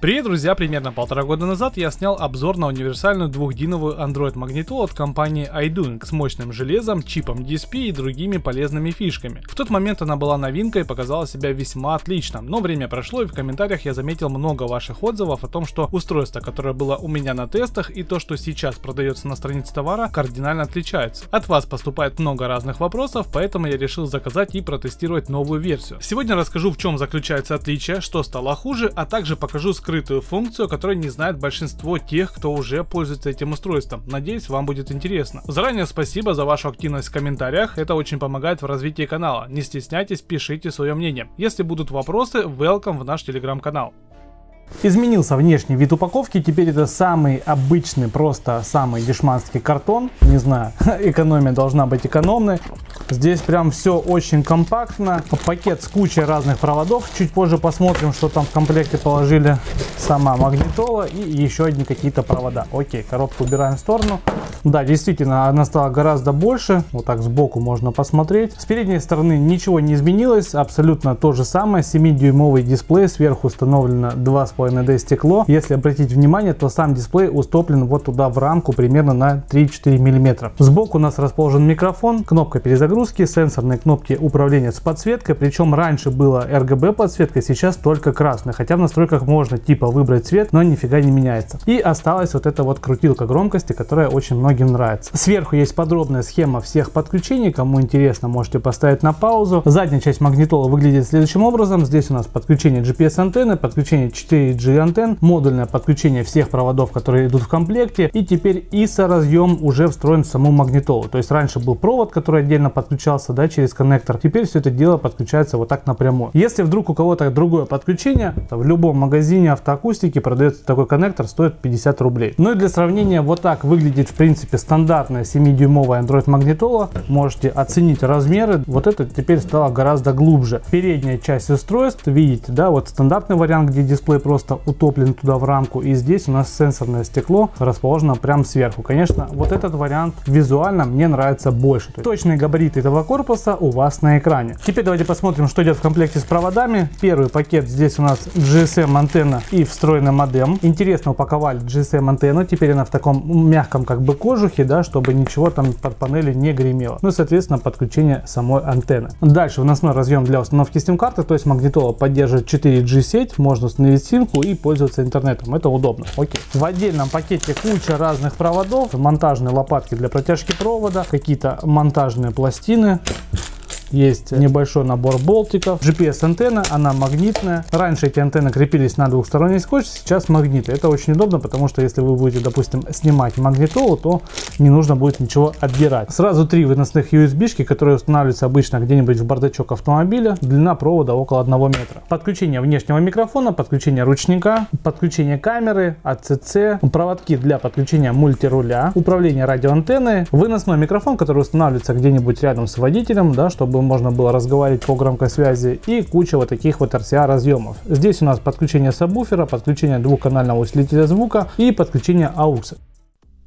Привет, друзья! Примерно полтора года назад я снял обзор на универсальную двухдиновую Android магнитолу от компании iDoing с мощным железом, чипом DSP и другими полезными фишками. В тот момент она была новинкой и показала себя весьма отлично, но время прошло и в комментариях я заметил много ваших отзывов о том, что устройство, которое было у меня на тестах и то, что сейчас продается на странице товара, кардинально отличаются. От вас поступает много разных вопросов, поэтому я решил заказать и протестировать новую версию. Сегодня расскажу в чем заключается отличие, что стало хуже, а также покажу скрытые скрытую функцию, которую не знает большинство тех, кто уже пользуется этим устройством. Надеюсь, вам будет интересно. Заранее спасибо за вашу активность в комментариях, это очень помогает в развитии канала. Не стесняйтесь, пишите свое мнение. Если будут вопросы, welcome в наш телеграм-канал. Изменился внешний вид упаковки, теперь это самый обычный, просто самый дешманский картон. Не знаю, экономия должна быть экономной. Здесь прям все очень компактно. Пакет с кучей разных проводов. Чуть позже посмотрим, что там в комплекте положили. Сама магнитола и еще одни какие-то провода. Окей, коробку убираем в сторону. Да, действительно, она стала гораздо больше. Вот так сбоку можно посмотреть. С передней стороны ничего не изменилось. Абсолютно то же самое. 7-дюймовый дисплей. Сверху установлено 2,5 ND стекло. Если обратить внимание, то сам дисплей устоплен вот туда в рамку примерно на 3-4 мм. Сбоку у нас расположен микрофон, кнопка перезагрузки, сенсорные кнопки управления с подсветкой. Причем раньше была RGB подсветка, сейчас только красная. Хотя в настройках можно типа выбрать цвет, но нифига не меняется. И осталась вот эта вот крутилка громкости, которая очень многим нравится. Сверху есть подробная схема всех подключений. Кому интересно, можете поставить на паузу. Задняя часть магнитола выглядит следующим образом. Здесь у нас подключение GPS антенны, подключение 4 4G антенн, модульное подключение всех проводов, которые идут в комплекте, и теперь ISA разъем уже встроен в саму магнитолу. То есть раньше был провод, который отдельно подключался да, через коннектор, теперь все это дело подключается вот так напрямую. Если вдруг у кого-то другое подключение, то в любом магазине автоакустики продается такой коннектор, стоит 50 рублей. Ну и для сравнения, вот так выглядит в принципе стандартная 7-дюймовая Android магнитола. Можете оценить размеры. Вот это теперь стало гораздо глубже. Передняя часть устройств, видите, да, вот стандартный вариант, где дисплей просто утоплен туда в рамку. И здесь у нас сенсорное стекло расположено прямо сверху. Конечно, вот этот вариант визуально мне нравится больше. Точные габариты этого корпуса у вас на экране. Теперь давайте посмотрим, что идет в комплекте с проводами. Первый пакет здесь у нас GSM антенна и встроенный модем. Интересно упаковали GSM антенну. Теперь она в таком мягком как бы кожухе, да, чтобы ничего там под панели не гремело. Ну и соответственно подключение самой антенны. Дальше выносной разъем для установки сим-карты, то есть магнитола поддерживает 4G сеть, можно установить сим картинку и пользоваться интернетом. Это удобно. Окей. В отдельном пакете куча разных проводов, монтажные лопатки для протяжки провода, какие-то монтажные пластины, есть небольшой набор болтиков. GPS-антенна, она магнитная. Раньше эти антенны крепились на двухсторонний скотч, сейчас магниты. Это очень удобно, потому что если вы будете, допустим, снимать магнитолу, то не нужно будет ничего отбирать. Сразу три выносных USB-шки, которые устанавливаются обычно где-нибудь в бардачок автомобиля. Длина провода около 1 метра. Подключение внешнего микрофона, подключение ручника, подключение камеры, ACC, проводки для подключения мультируля, управление радиоантенной, выносной микрофон, который устанавливается где-нибудь рядом с водителем, да, чтобы чтобы можно было разговаривать по громкой связи и куча вот таких вот RCA разъемов. Здесь у нас подключение сабвуфера, подключение двухканального усилителя звука и подключение AUX.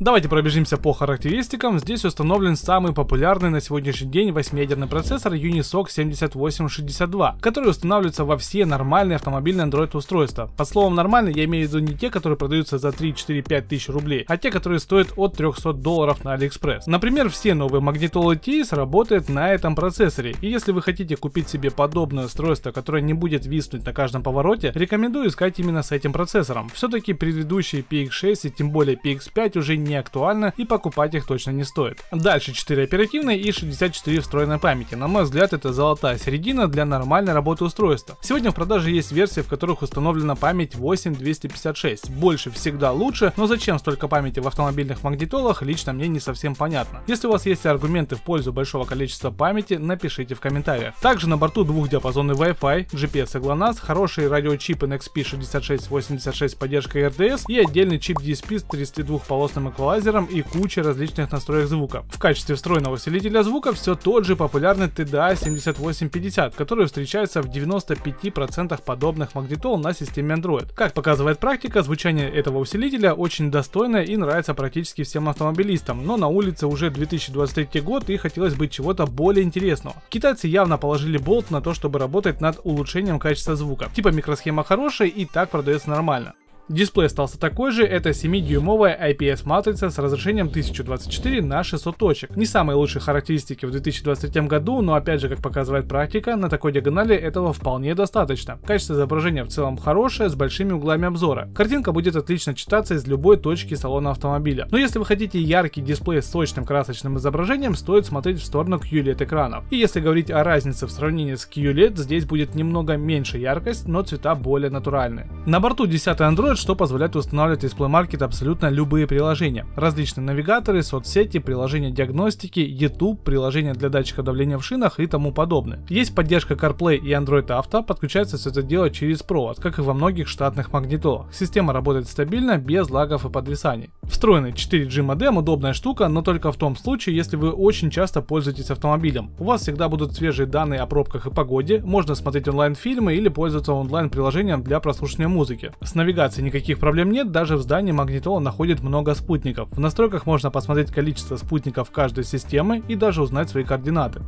Давайте пробежимся по характеристикам. Здесь установлен самый популярный на сегодняшний день 8-ядерный процессор Unisoc 7862, который устанавливается во все нормальные автомобильные Android устройства. Под словом нормальный я имею в виду не те, которые продаются за 3, 4, 5 тысяч рублей, а те, которые стоят от 300 долларов на AliExpress. Например, все новые магнитолы TIS работают на этом процессоре, и если вы хотите купить себе подобное устройство, которое не будет виснуть на каждом повороте, рекомендую искать именно с этим процессором. Все-таки предыдущие PX6 и тем более PX5 уже не не актуально и покупать их точно не стоит. Дальше 4 оперативной и 64 встроенной памяти. На мой взгляд это золотая середина для нормальной работы устройства. Сегодня в продаже есть версии, в которых установлена память 8256. Больше всегда лучше, но зачем столько памяти в автомобильных магнитолах, лично мне не совсем понятно. Если у вас есть аргументы в пользу большого количества памяти, напишите в комментариях. Также на борту двухдиапазонный Wi-Fi, GPS и GLONASS, хороший радиочип NXP 6686 с поддержкой RDS и отдельный чип DSP с 32-полосным эквалайзером и кучей различных настроек звука. В качестве встроенного усилителя звука все тот же популярный TDA 7850, который встречается в 95% подобных магнитол на системе Android. Как показывает практика, звучание этого усилителя очень достойное и нравится практически всем автомобилистам, но на улице уже 2023 год и хотелось бы чего-то более интересного. Китайцы явно положили болт на то, чтобы работать над улучшением качества звука. Типа микросхема хорошая и так продается нормально. Дисплей остался такой же, это 7-дюймовая IPS матрица с разрешением 1024 на 600 точек. Не самые лучшие характеристики в 2023 году, но опять же, как показывает практика, на такой диагонали этого вполне достаточно. Качество изображения в целом хорошее, с большими углами обзора. Картинка будет отлично читаться из любой точки салона автомобиля. Но если вы хотите яркий дисплей с сочным красочным изображением, стоит смотреть в сторону QLED экранов. И если говорить о разнице в сравнении с QLED, здесь будет немного меньше яркость, но цвета более натуральные. На борту 10 Android что позволяет устанавливать из Play Market абсолютно любые приложения. Различные навигаторы, соцсети, приложения диагностики, YouTube, приложения для датчика давления в шинах и тому подобное. Есть поддержка CarPlay и Android Auto, подключается все это дело через провод, как и во многих штатных магнитолах. Система работает стабильно, без лагов и подвисаний. Встроенный 4G модем удобная штука, но только в том случае, если вы очень часто пользуетесь автомобилем. У вас всегда будут свежие данные о пробках и погоде, можно смотреть онлайн-фильмы или пользоваться онлайн-приложением для прослушивания музыки. С навигацией никаких проблем нет, даже в здании магнитола находит много спутников. В настройках можно посмотреть количество спутников каждой системы и даже узнать свои координаты.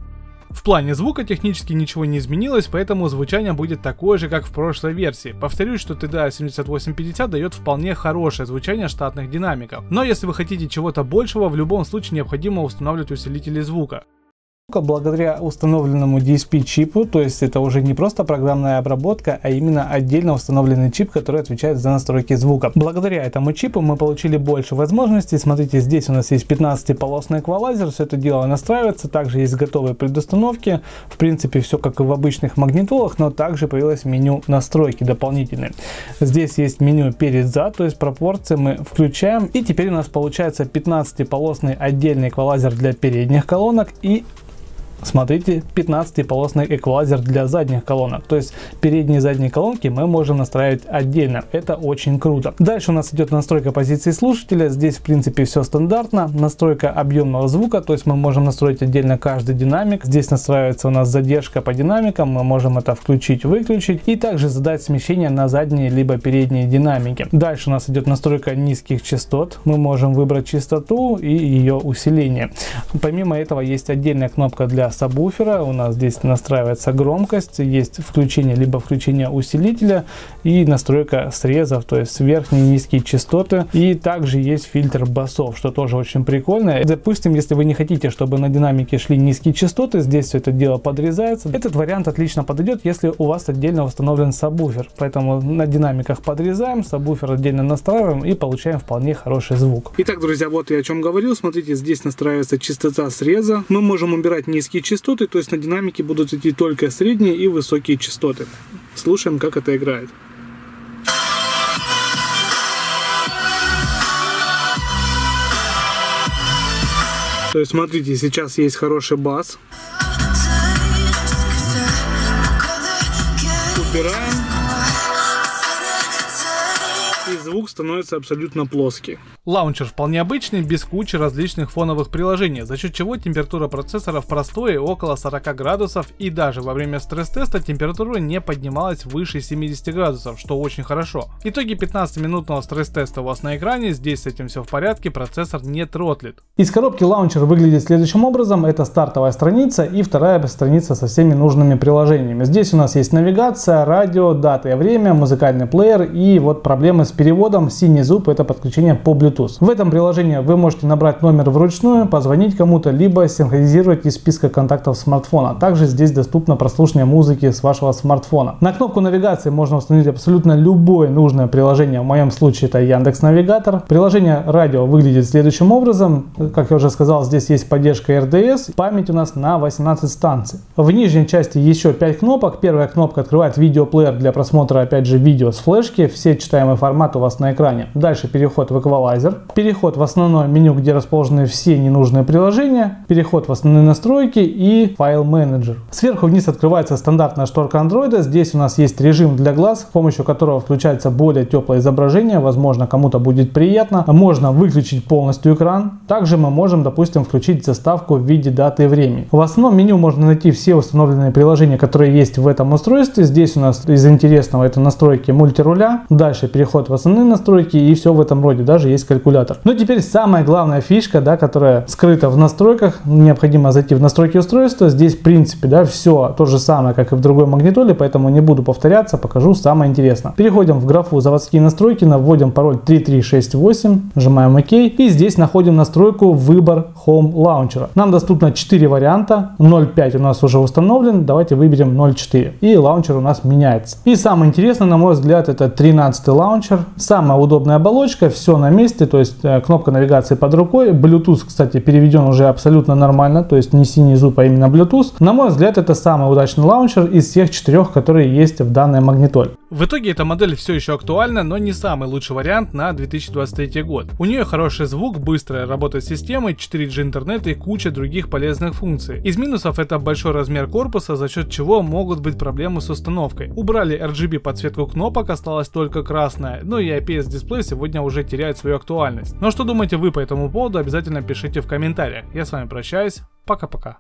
В плане звука технически ничего не изменилось, поэтому звучание будет такое же, как в прошлой версии. Повторюсь, что TDA 7850 дает вполне хорошее звучание штатных динамиков. Но если вы хотите чего-то большего, в любом случае необходимо устанавливать усилители звука. Благодаря установленному DSP чипу, то есть это уже не просто программная обработка, а именно отдельно установленный чип, который отвечает за настройки звука. Благодаря этому чипу мы получили больше возможностей. Смотрите, здесь у нас есть 15-полосный эквалайзер, все это дело настраивается. Также есть готовые предустановки. В принципе, все как и в обычных магнитолах, но также появилось меню настройки дополнительные. Здесь есть меню перед-зад, то есть пропорции мы включаем. И теперь у нас получается 15-полосный отдельный эквалайзер для передних колонок и Смотрите, 15-полосный эквалайзер для задних колонок. То есть передние и задние колонки мы можем настраивать отдельно. Это очень круто. Дальше у нас идет настройка позиции слушателя. Здесь в принципе все стандартно. Настройка объемного звука. То есть мы можем настроить отдельно каждый динамик. Здесь настраивается у нас задержка по динамикам. Мы можем это включить, выключить. И также задать смещение на задние либо передние динамики. Дальше у нас идет настройка низких частот. Мы можем выбрать частоту и ее усиление. Помимо этого есть отдельная кнопка для сабвуфера. У нас здесь настраивается громкость, есть включение либо включение усилителя и настройка срезов, то есть верхние низкие частоты. И также есть фильтр басов, что тоже очень прикольно. Допустим, если вы не хотите, чтобы на динамике шли низкие частоты, здесь все это дело подрезается. Этот вариант отлично подойдет, если у вас отдельно установлен сабвуфер. Поэтому на динамиках подрезаем, сабвуфер отдельно настраиваем и получаем вполне хороший звук. Итак, друзья, вот я о чем говорил. Смотрите, здесь настраивается частота среза. Мы можем убирать низкие высокие частоты, то есть на динамике будут идти только средние и высокие частоты. Слушаем, как это играет. То есть смотрите, сейчас есть хороший бас. Убираем звук становится абсолютно плоский. Лаунчер вполне обычный, без кучи различных фоновых приложений, за счет чего температура процессора в простое около 40 градусов и даже во время стресс-теста температура не поднималась выше 70 градусов, что очень хорошо. Итоги 15-минутного стресс-теста у вас на экране, здесь с этим все в порядке, процессор не тротлит. Из коробки лаунчер выглядит следующим образом, это стартовая страница и вторая страница со всеми нужными приложениями. Здесь у нас есть навигация, радио, дата и время, музыкальный плеер и вот проблемы с переводом синий зуб это подключение по Bluetooth. В этом приложении вы можете набрать номер вручную, позвонить кому-то, либо синхронизировать из списка контактов смартфона. Также здесь доступно прослушивание музыки с вашего смартфона. На кнопку навигации можно установить абсолютно любое нужное приложение. В моем случае это Яндекс Навигатор. Приложение радио выглядит следующим образом. Как я уже сказал, здесь есть поддержка RDS. Память у нас на 18 станций. В нижней части еще 5 кнопок. Первая кнопка открывает видеоплеер для просмотра опять же видео с флешки. Все читаемые форматы формат у вас на экране. Дальше переход в эквалайзер, переход в основное меню, где расположены все ненужные приложения, переход в основные настройки и файл менеджер. Сверху вниз открывается стандартная шторка Android. Здесь у нас есть режим для глаз, с помощью которого включается более теплое изображение. Возможно, кому-то будет приятно. Можно выключить полностью экран. Также мы можем, допустим, включить заставку в виде даты и времени. В основном меню можно найти все установленные приложения, которые есть в этом устройстве. Здесь у нас из интересного это настройки мультируля. Дальше переход в основные настройки и все в этом роде. Даже есть калькулятор. Ну теперь самая главная фишка, да, которая скрыта в настройках. Необходимо зайти в настройки устройства. Здесь в принципе да, все то же самое, как и в другой магнитоле, поэтому не буду повторяться, покажу самое интересное. Переходим в графу заводские настройки, наводим пароль 3368, нажимаем ОК и здесь находим настройку выбор Home Launcher. Нам доступно 4 варианта, 0.5 у нас уже установлен, давайте выберем 0.4 и лаунчер у нас меняется. И самое интересное, на мой взгляд, это 13 лаунчер, самая удобная оболочка, все на месте, то есть э, кнопка навигации под рукой, Bluetooth, кстати, переведен уже абсолютно нормально, то есть не синий зуб, а именно Bluetooth. На мой взгляд, это самый удачный лаунчер из всех четырех, которые есть в данной магнитоле. В итоге эта модель все еще актуальна, но не самый лучший вариант на 2023 год. У нее хороший звук, быстрая работа системы, 4G интернет и куча других полезных функций. Из минусов это большой размер корпуса, за счет чего могут быть проблемы с установкой. Убрали RGB подсветку кнопок, осталась только красная, ну и IPS дисплей сегодня уже теряет свою актуальность. Но что думаете вы по этому поводу, обязательно пишите в комментариях. Я с вами прощаюсь, пока-пока.